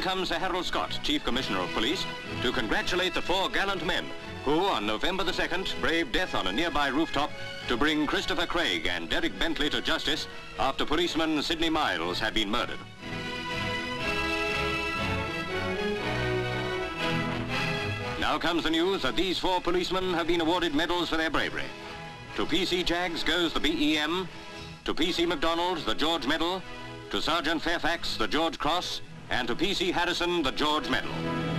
comes Sir Harold Scott, Chief Commissioner of Police, to congratulate the four gallant men who, on November the 2nd, braved death on a nearby rooftop to bring Christopher Craig and Derek Bentley to justice after policeman Sidney Miles had been murdered. Now comes the news that these four policemen have been awarded medals for their bravery. To PC Jaggs goes the BEM, to PC MacDonald the George Medal, to Sergeant Fairfax the George Cross, and to PC Harrison the George Medal.